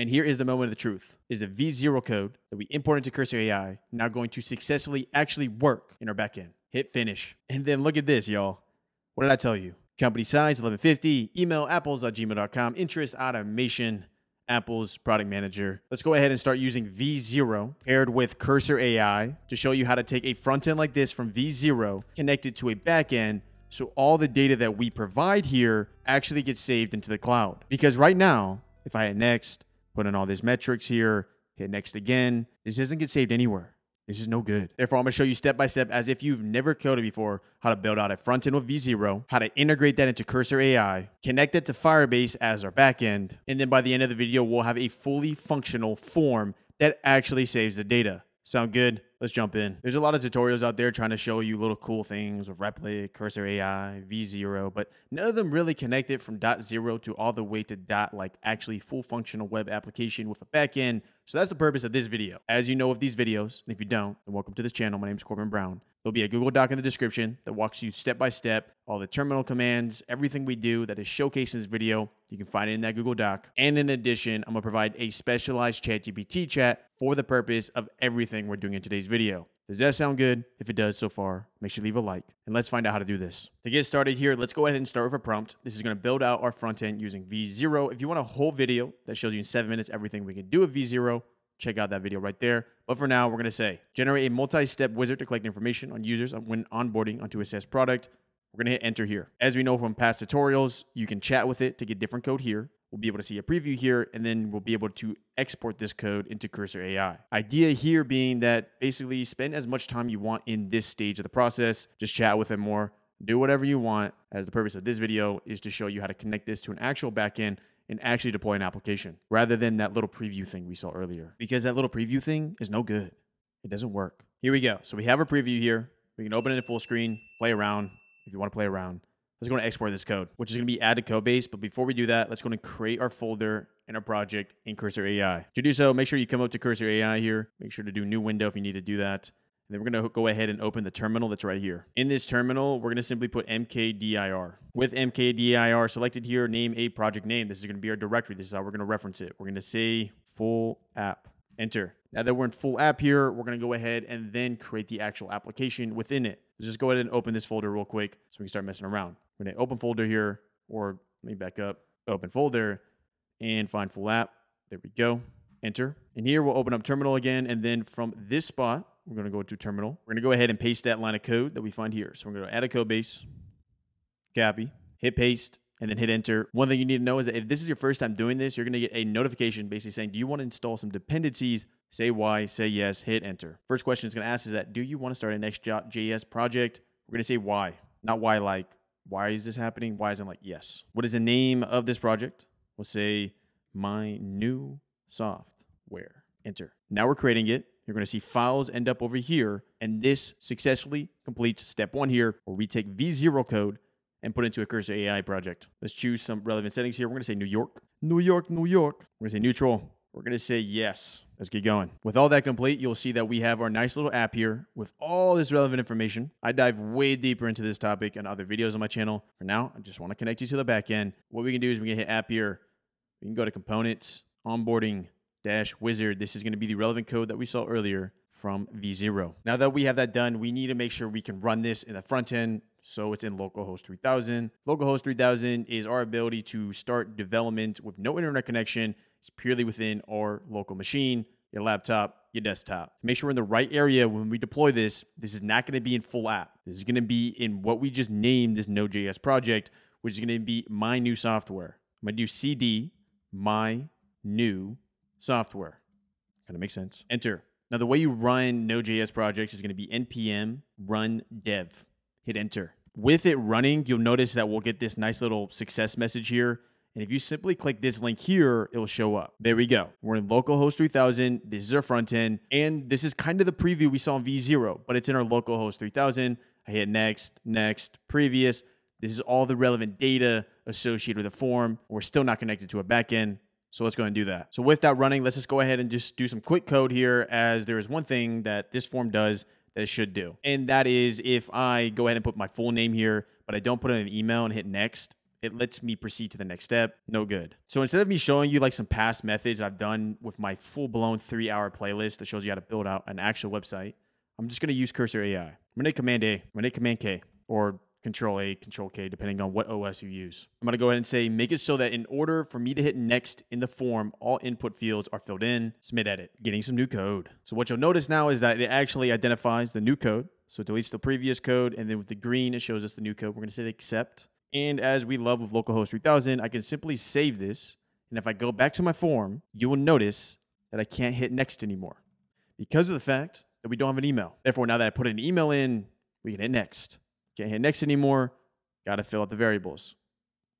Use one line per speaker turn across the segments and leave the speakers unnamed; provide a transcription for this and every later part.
And here is the moment of the truth. Is the V0 code that we import into Cursor AI now going to successfully actually work in our backend? Hit finish. And then look at this, y'all. What did I tell you? Company size 1150, email apples at gmail.com, interest automation, Apple's product manager. Let's go ahead and start using V0 paired with Cursor AI to show you how to take a front end like this from V0, connected to a back end, so all the data that we provide here actually gets saved into the cloud. Because right now, if I hit next, put in all these metrics here, hit next again, this doesn't get saved anywhere. This is no good. Therefore, I'm gonna show you step by step as if you've never coded before how to build out a front end with V0, how to integrate that into Cursor AI, connect it to Firebase as our backend, and then by the end of the video, we'll have a fully functional form that actually saves the data. Sound good? Let's jump in. There's a lot of tutorials out there trying to show you little cool things with Replit, Cursor AI, V0, but none of them really connect it from dot zero to all the way to dot like actually full functional web application with a backend. So that's the purpose of this video. As you know of these videos, and if you don't, then welcome to this channel. My name is Corbin Brown. There'll be a Google Doc in the description that walks you step by step, all the terminal commands, everything we do that is showcased in this video. You can find it in that Google Doc. And in addition, I'm gonna provide a specialized ChatGPT chat for the purpose of everything we're doing in today's video. Does that sound good? If it does so far, make sure to leave a like and let's find out how to do this. To get started here, let's go ahead and start with a prompt. This is gonna build out our front end using V0. If you want a whole video that shows you in seven minutes everything we can do with V0, check out that video right there. But for now, we're going to say generate a multi-step wizard to collect information on users when onboarding onto a SaaS product. We're going to hit enter here. As we know from past tutorials, you can chat with it to get different code here. We'll be able to see a preview here, and then we'll be able to export this code into Cursor AI. Idea here being that basically spend as much time you want in this stage of the process. Just chat with it more. Do whatever you want, as the purpose of this video is to show you how to connect this to an actual backend and actually deploy an application rather than that little preview thing we saw earlier. Because that little preview thing is no good. It doesn't work. Here we go. So we have a preview here. We can open it in full screen, play around if you want to play around. Let's go and export this code, which is going to be add to code base. But before we do that, let's go and create our folder and our project in Cursor AI. To do so, make sure you come up to Cursor AI here. Make sure to do new window if you need to do that. And then we're going to go ahead and open the terminal that's right here. In this terminal, we're going to simply put mkdir. With mkdir selected here, name a project name. This is going to be our directory. This is how we're going to reference it. We're going to say full app. Enter. Now that we're in full app here, we're going to go ahead and then create the actual application within it. Let's just go ahead and open this folder real quick so we can start messing around. We're to open folder here, or let me back up, open folder, and find full app. There we go. Enter. And here we'll open up terminal again. And then from this spot, we're going to go to terminal. We're to go ahead and paste that line of code that we find here. So we're to add a code base, copy, hit paste, and then hit enter. One thing you need to know is that if this is your first time doing this, you're going to get a notification basically saying, do you want to install some dependencies? Say why, say yes, hit enter. First question it's to ask is that, do you want to start a Next.js project? We're to say why, not why like, why is this happening? Why isn't like, yes. What is the name of this project? We'll say my new software. Enter. Now we're creating it. You're going to see files end up over here. And this successfully completes step one here, where we take V0 code and put into a Cursor AI project. Let's choose some relevant settings here. We're going to say New York, New York, New York. We're going to say neutral. We're going to say yes. Let's get going. With all that complete, you'll see that we have our nice little app here with all this relevant information. I dive way deeper into this topic and other videos on my channel. For now, I just want to connect you to the back end. What we can do is we can hit app here. We can go to components, onboarding, dash wizard. This is going to be the relevant code that we saw earlier from V0. Now that we have that done, we need to make sure we can run this in the front end. So it's in localhost 3000. Localhost 3000 is our ability to start development with no internet connection. It's purely within our local machine, your laptop, your desktop. To make sure we're in the right area when we deploy this, this is not going to be in full app. This is going to be in what we just named this Node.js project, which is going to be my new software. I'm going to do cd my new software. Kind of makes sense. Enter. Now, the way you run Node.js projects is going to be npm run dev. Hit enter. With it running, you'll notice that we'll get this nice little success message here. And if you simply click this link here, it'll show up. There we go. We're in localhost 3000. This is our front end. And this is kind of the preview we saw in V0, but it's in our localhost 3000. I hit next, next, previous. This is all the relevant data associated with the form. We're still not connected to a backend. So let's go and do that. So with that running, let's just go ahead and just do some quick code here as there is one thing that this form does that it should do. And that is if I go ahead and put my full name here, but I don't put in an email and hit next, it lets me proceed to the next step. No good. So instead of me showing you like some past methods I've done with my full blown three hour playlist that shows you how to build out an actual website, I'm just going to use Cursor AI. I'm going to hit Command A, I'm going to hit Command K, or Control A, Control K, depending on what OS you use. I'm going to go ahead and say, make it so that in order for me to hit next in the form, all input fields are filled in, submit edit, getting some new code. So what you'll notice now is that it actually identifies the new code. So it deletes the previous code. And then with the green, it shows us the new code. We're going to say accept. And as we love with localhost 3000, I can simply save this. And if I go back to my form, you will notice that I can't hit next anymore because of the fact that we don't have an email. Therefore, now that I put an email in, we can hit next. Can't hit next anymore. Got to fill out the variables.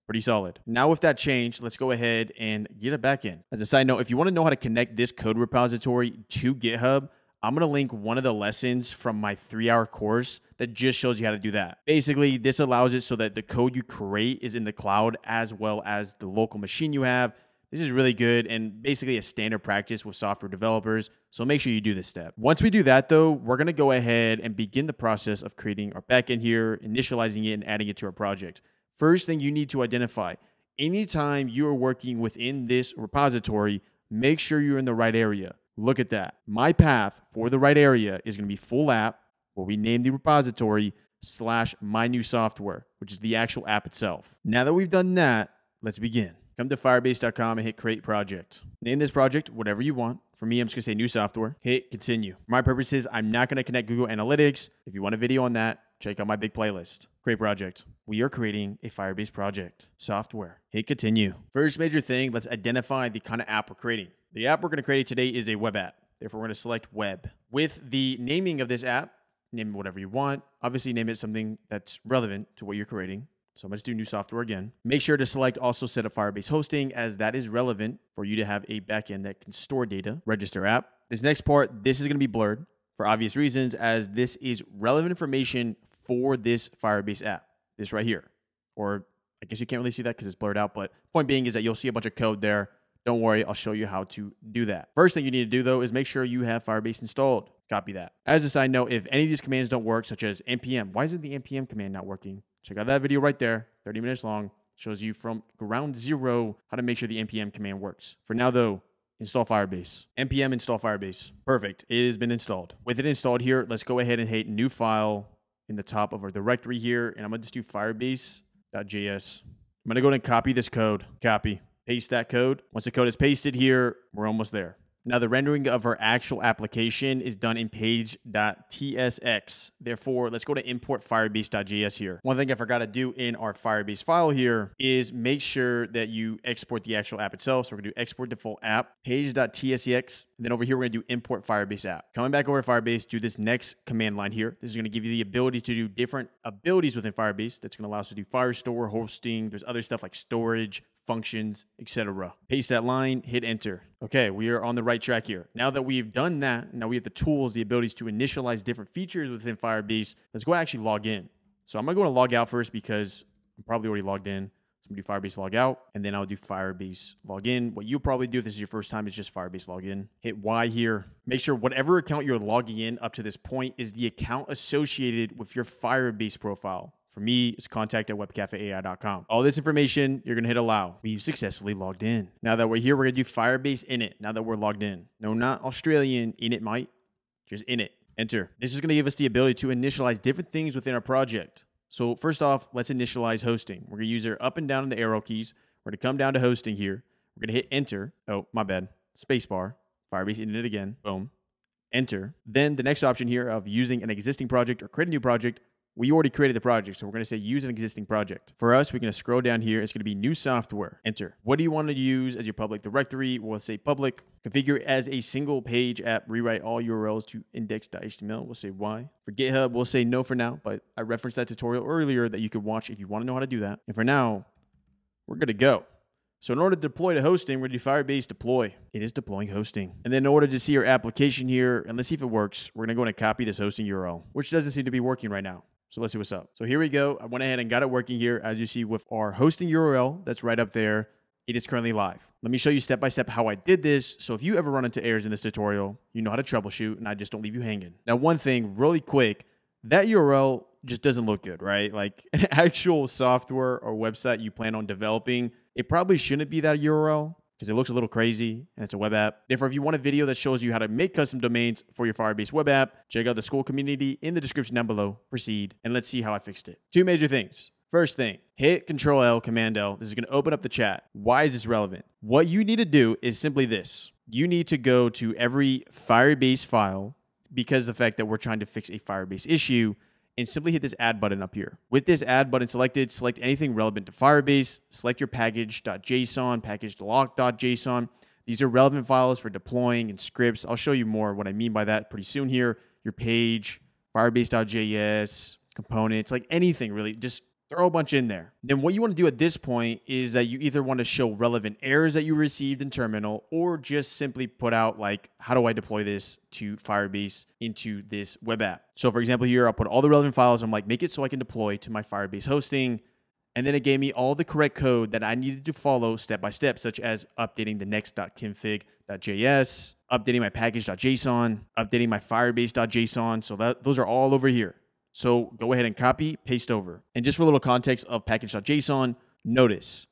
Pretty solid. Now with that change, let's go ahead and get it back in. As a side note, if you want to know how to connect this code repository to GitHub, I'm going to link one of the lessons from my three hour course that just shows you how to do that. Basically, this allows it so that the code you create is in the cloud as well as the local machine you have. This is really good and basically a standard practice with software developers. So make sure you do this step. Once we do that though, we're going to go ahead and begin the process of creating our backend here, initializing it and adding it to our project. First thing you need to identify, anytime you are working within this repository, make sure you're in the right area. Look at that. My path for the right area is going to be full app, where we name the repository, slash my new software, which is the actual app itself. Now that we've done that, let's begin. Come to firebase.com and hit create project. Name this project whatever you want. For me, I'm just gonna say new software. Hit continue. For my purposes, I'm not gonna connect Google Analytics. If you want a video on that, check out my big playlist. Create project. We are creating a Firebase project. Software. Hit continue. First major thing, let's identify the kind of app we're creating. The app we're going to create today is a web app. Therefore, we're going to select web. With the naming of this app, name it whatever you want. Obviously, name it something that's relevant to what you're creating. So I'm going to do new software again. Make sure to select also set up Firebase hosting as that is relevant for you to have a backend that can store data. Register app. This next part, this is going to be blurred for obvious reasons as this is relevant information for this Firebase app. This right here. Or I guess you can't really see that because it's blurred out, but point being is that you'll see a bunch of code there don't worry, I'll show you how to do that. First thing you need to do though is make sure you have Firebase installed. Copy that. As a side note, if any of these commands don't work, such as npm, why isn't the npm command not working? Check out that video right there, 30 minutes long. Shows you from ground zero how to make sure the npm command works. For now though, install Firebase. npm install Firebase. Perfect. It has been installed. With it installed here, let's go ahead and hit new file in the top of our directory here. And I'm to just do firebase.js. I'm to go ahead and copy this code. Copy paste that code. Once the code is pasted here, we're almost there. Now, the rendering of our actual application is done in page.tsx. Therefore, let's go to import firebase.js here. One thing I forgot to do in our Firebase file here is make sure that you export the actual app itself. So we're to do export default app, page.tsx. And then over here, we're going to do import Firebase app. Coming back over to Firebase, do this next command line here. This is going to give you the ability to do different abilities within Firebase. That's going to allow us to do Firestore, hosting. There's other stuff like storage, functions, etc. Paste that line, hit enter. Okay, we are on the right track here. Now that we've done that, now we have the tools, the abilities to initialize different features within Firebase. Let's go and actually log in. So I'm gonna go to log out first because I'm probably already logged in. So I'm gonna do Firebase log out, and then I'll do Firebase log in. What you'll probably do if this is your first time is just Firebase log in. Hit Y here. Make sure whatever account you're logging in up to this point is the account associated with your Firebase profile. For me, it's contact at webcafeai.com. All this information, you're going to hit allow. We've successfully logged in. Now that we're here, we're going to do Firebase init now that we're logged in. No, not Australian init might, just init. Enter. This is going to give us the ability to initialize different things within our project. So first off, let's initialize hosting. We're going to use our up and down the arrow keys. We're going to come down to hosting here. We're going to hit enter. Oh, my bad. Spacebar. Firebase init again. Boom. Enter. Then the next option here of using an existing project or create a new project, we already created the project, so we're going to say use an existing project. For us, we're going to scroll down here. It's going to be new software. Enter. What do you want to use as your public directory? We'll say public. Configure as a single page app. Rewrite all URLs to index.html. We'll say why. For GitHub, we'll say no for now, but I referenced that tutorial earlier that you could watch if you want to know how to do that. And for now, we're to go. So in order to deploy to hosting, we're going to do Firebase deploy. It is deploying hosting. And then in order to see our application here, and let's see if it works, we're going to go and copy this hosting URL, which doesn't seem to be working right now. So let's see what's up. So here we go. I went ahead and got it working here. As you see with our hosting URL, that's right up there. It is currently live. Let me show you step by step how I did this. So if you ever run into errors in this tutorial, you know how to troubleshoot and I just don't leave you hanging. Now, one thing really quick, that URL just doesn't look good, right? Like an actual software or website you plan on developing, it probably shouldn't be that URL because it looks a little crazy and it's a web app. Therefore, if you want a video that shows you how to make custom domains for your Firebase web app, check out the Skool community in the description down below. Proceed and let's see how I fixed it. Two major things. First thing, hit Control L, Command L. This is going to open up the chat. Why is this relevant? What you need to do is simply this. You need to go to every Firebase file because the fact that we're trying to fix a Firebase issue and simply hit this add button up here. With this add button selected, select anything relevant to Firebase, select your package.json, package.lock.json. These are relevant files for deploying and scripts. I'll show you more what I mean by that pretty soon here. Your page, firebase.js, components, like anything really, just throw a bunch in there. Then what you want to do at this point is that you either want to show relevant errors that you received in terminal or just simply put out like, how do I deploy this to Firebase into this web app? So for example, here I'll put all the relevant files. I'm like, make it so I can deploy to my Firebase hosting. And then it gave me all the correct code that I needed to follow step by step, such as updating the next.config.js, updating my package.json, updating my firebase.json. So that those are all over here. So go ahead and copy, paste over. And just for a little context of package.json, notice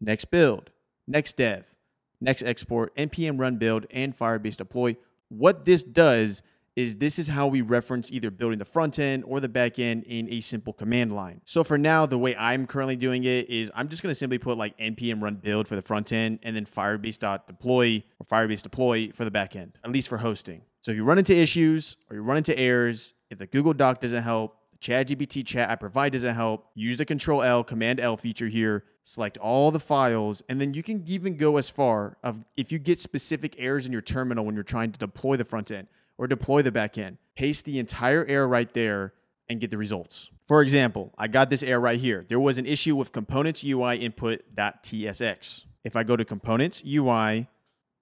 next build, next dev, next export, npm run build, and Firebase deploy. What this does is this is how we reference either building the front end or the back end in a simple command line. So for now, the way I'm currently doing it is I'm just gonna simply put like npm run build for the front end and then firebase.deploy or firebase deploy for the back end, at least for hosting. So if you run into issues or you run into errors, if the Google Doc doesn't help, the ChatGPT chat I provide doesn't help, use the Control L, Command L feature here, select all the files, and then you can even go as far of if you get specific errors in your terminal when you're trying to deploy the front end or deploy the back end, paste the entire error right there and get the results. For example, I got this error right here. There was an issue with components UI input.tsx. If I go to components UI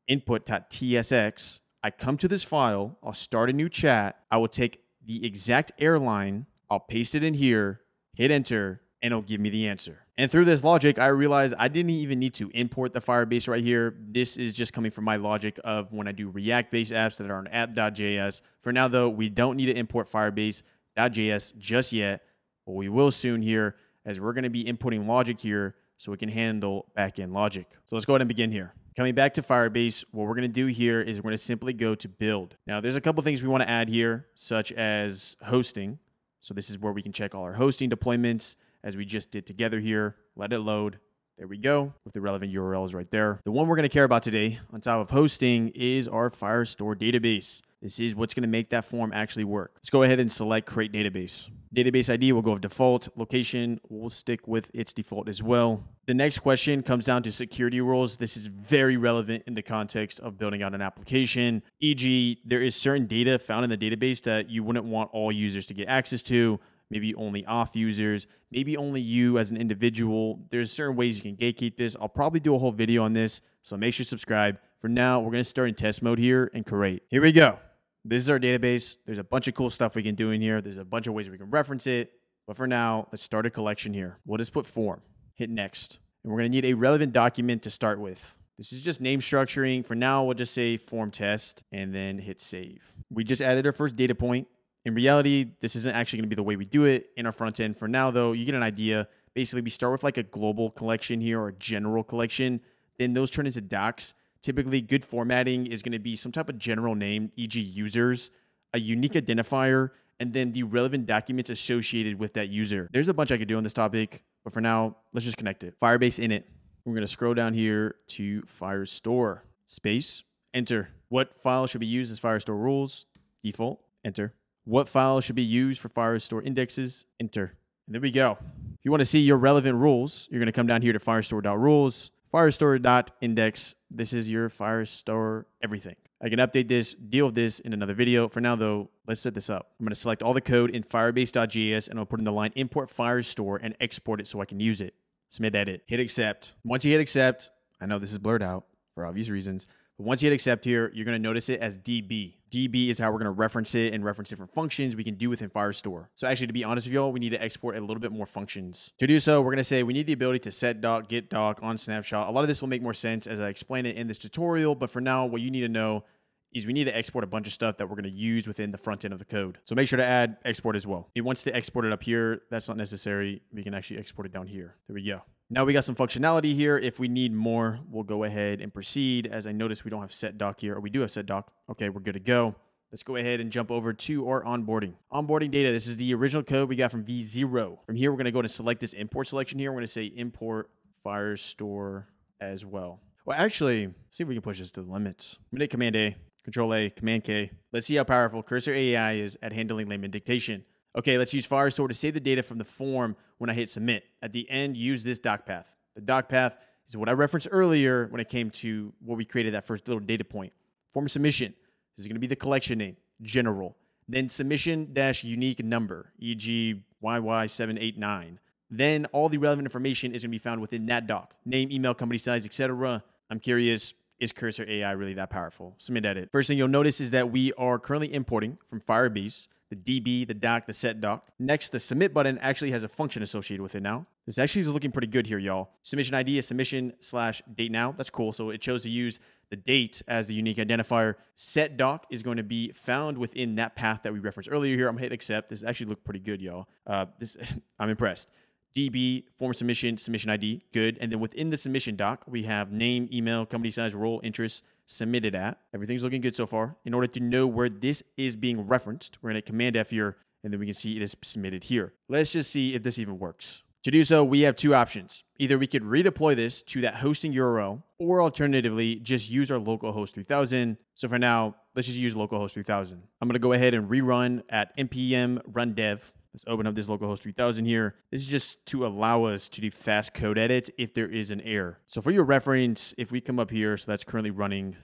input.tsx, I come to this file, I'll start a new chat, I will take the exact airline, I'll paste it in here, hit enter, and it'll give me the answer. And through this logic, I realized I didn't even need to import the Firebase right here. This is just coming from my logic of when I do React-based apps that are on app.js. For now, though, we don't need to import Firebase.js just yet, but we will soon here as we're going to be importing logic here so we can handle backend logic. So let's go ahead and begin here. Coming back to Firebase, what we're going to do here is we're going to simply go to build. Now, there's a couple things we want to add here, such as hosting. So this is where we can check all our hosting deployments as we just did together here. Let it load. There we go with the relevant URLs right there. The one we're going to care about today on top of hosting is our Firestore database. This is what's going to make that form actually work. Let's go ahead and select create database. Database ID will go with default. Location, we'll stick with its default as well. The next question comes down to security rules. This is very relevant in the context of building out an application. E.g., there is certain data found in the database that you wouldn't want all users to get access to maybe only auth users, maybe only you as an individual. There's certain ways you can gatekeep this. I'll probably do a whole video on this, so make sure you subscribe. For now, we're going to start in test mode here and create. Here we go. This is our database. There's a bunch of cool stuff we can do in here. There's a bunch of ways we can reference it. But for now, let's start a collection here. We'll just put form, hit next. And we're going to need a relevant document to start with. This is just name structuring. For now, we'll just say form test and then hit save. We just added our first data point. In reality, this isn't actually going to be the way we do it in our front end. For now, though, you get an idea. Basically, we start with like a global collection here or a general collection. Then those turn into docs Typically, good formatting is going to be some type of general name, e.g., users, a unique identifier, and then the relevant documents associated with that user. There's a bunch I could do on this topic, but for now, let's just connect it. Firebase init. We're going to scroll down here to Firestore. Space, enter. What file should be used as Firestore rules? Default, enter. What file should be used for Firestore indexes? Enter. And there we go. If you want to see your relevant rules, you're going to come down here to firestore.rules. Firestore.index. This is your Firestore everything. I can update this, deal with this in another video. For now, though, let's set this up. I'm going to select all the code in Firebase.js and I'll put in the line import Firestore and export it so I can use it. Submit edit. Hit accept. Once you hit accept, I know this is blurred out for obvious reasons. But once you hit accept here, you're going to notice it as DB. DB is how we're going to reference it and reference different functions we can do within Firestore. So actually, to be honest with y'all, we need to export a little bit more functions. To do so, we're going to say we need the ability to set doc, get doc on snapshot. A lot of this will make more sense as I explain it in this tutorial. But for now, what you need to know is we need to export a bunch of stuff that we're going to use within the front end of the code. So make sure to add export as well. It wants to export it up here. That's not necessary. We can actually export it down here. There we go. Now we got some functionality here. If we need more, we'll go ahead and proceed. As I notice, we don't have set doc here, or we do have set doc. Okay, we're good to go. Let's go ahead and jump over to our onboarding. Onboarding data, this is the original code we got from V0. From here, we're gonna go to select this import selection here. We're gonna say import Firestore as well. Well, actually, see if we can push this to the limits. Command A, Control A, Command K. Let's see how powerful Cursor AI is at handling layman dictation. Okay, let's use Firestore to save the data from the form when I hit submit. At the end, use this doc path. The doc path is what I referenced earlier when it came to what we created that first little data point. Form submission. This is going to be the collection name, general. Then submission dash unique number, e.g., YY789. Then all the relevant information is going to be found within that doc name, email, company size, etc. I'm curious, is Cursor AI really that powerful? Submit edit. First thing you'll notice is that we are currently importing from Firebase the DB, the doc, the set doc. Next, the submit button actually has a function associated with it now. This actually is looking pretty good here, y'all. Submission ID is submission slash date now. That's cool. So it chose to use the date as the unique identifier. Set doc is going to be found within that path that we referenced earlier here. I'm gonna hit accept. This actually looked pretty good, y'all. Uh, this I'm impressed. DB, form submission, submission ID, good. And then within the submission doc, we have name, email, company size, role, interest, submitted at. Everything's looking good so far. In order to know where this is being referenced, we're going to Command F here, and then we can see it is submitted here. Let's just see if this even works. To do so, we have two options. Either we could redeploy this to that hosting URL, or alternatively, just use our localhost 3000. So for now, let's just use localhost 3000. I'm going to go ahead and rerun at npm run dev. Let's open up this localhost 3000 here. This is just to allow us to do fast code edit if there is an error. So for your reference, if we come up here, so that's currently running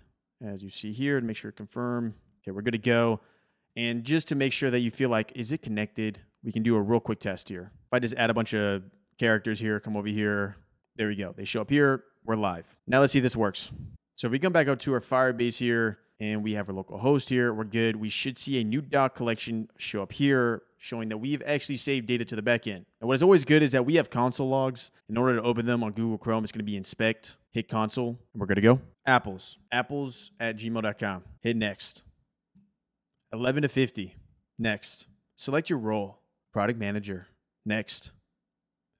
as you see here to make sure confirm. Okay, we're good to go. And just to make sure that you feel like, is it connected? We can do a real quick test here. If I just add a bunch of characters here, come over here, there we go. They show up here, we're live. Now let's see if this works. So if we come back up to our Firebase here, and we have our local host here. We're good. We should see a new doc collection show up here showing that we've actually saved data to the backend. And what is always good is that we have console logs. In order to open them on Google Chrome, it's going to be inspect, hit console, and we're good to go. Apples. Apples at gmail.com. Hit next. 11 to 50. Next. Select your role. Product manager. Next.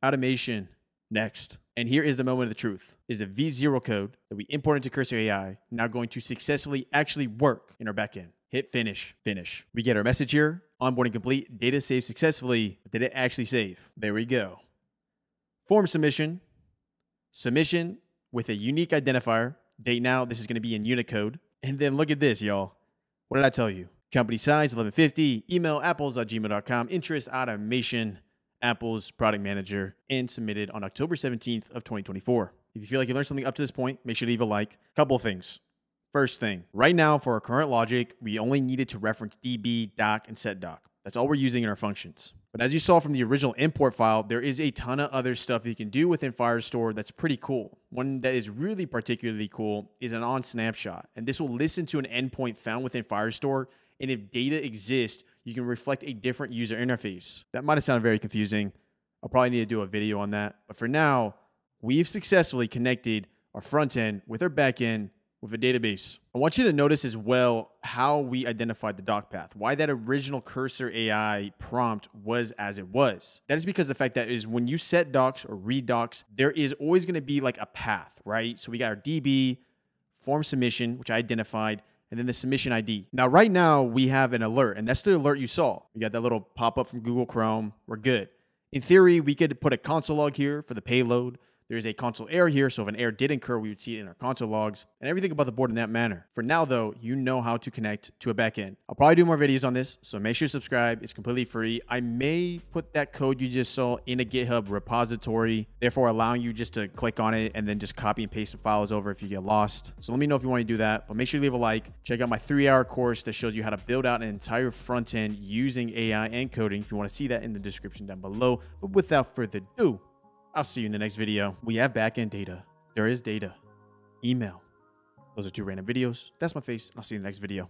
Automation. Next. And here is the moment of the truth. Is a V0 code that we import into Cursor AI now going to successfully actually work in our backend. Hit finish, finish. We get our message here, onboarding complete, data saved successfully, but did it actually save? There we go. Form submission, submission with a unique identifier, date now, this is gonna be in Unicode. And then look at this, y'all. What did I tell you? Company size 1150, email apples.gmail.com, interest automation, Apple's product manager, and submitted on October 17th of 2024. If you feel like you learned something up to this point, make sure to leave a like. Couple things. First thing, right now for our current logic, we only needed to reference db, doc, and set doc. That's all we're using in our functions. But as you saw from the original import file, there is a ton of other stuff that you can do within Firestore that's pretty cool. One that is really particularly cool is an on snapshot. And this will listen to an endpoint found within Firestore. And if data exists, you can reflect a different user interface. That might have sounded very confusing. I'll probably need to do a video on that. But for now, we've successfully connected our front end with our back end with a database. I want you to notice as well how we identified the doc path, why that original cursor AI prompt was as it was. That is because the fact that is when you set docs or read docs, there is always going to be like a path, right? So we got our DB, form submission, which I identified, and then the submission ID. Now, right now, we have an alert, and that's the alert you saw. We got that little pop up from Google Chrome. We're good. In theory, we could put a console log here for the payload. There's a console error here, so if an error did incur, we would see it in our console logs and everything about the board in that manner. For now, though, you know how to connect to a backend. I'll probably do more videos on this, so make sure to subscribe. It's completely free. I may put that code you just saw in a GitHub repository, therefore allowing you just to click on it and then just copy and paste the files over if you get lost. So let me know if you want to do that, but make sure you leave a like. Check out my three-hour course that shows you how to build out an entire front end using AI and coding if you want to see that in the description down below. But without further ado, I'll see you in the next video. We have backend data. There is data. Email. Those are two random videos. That's my face. I'll see you in the next video.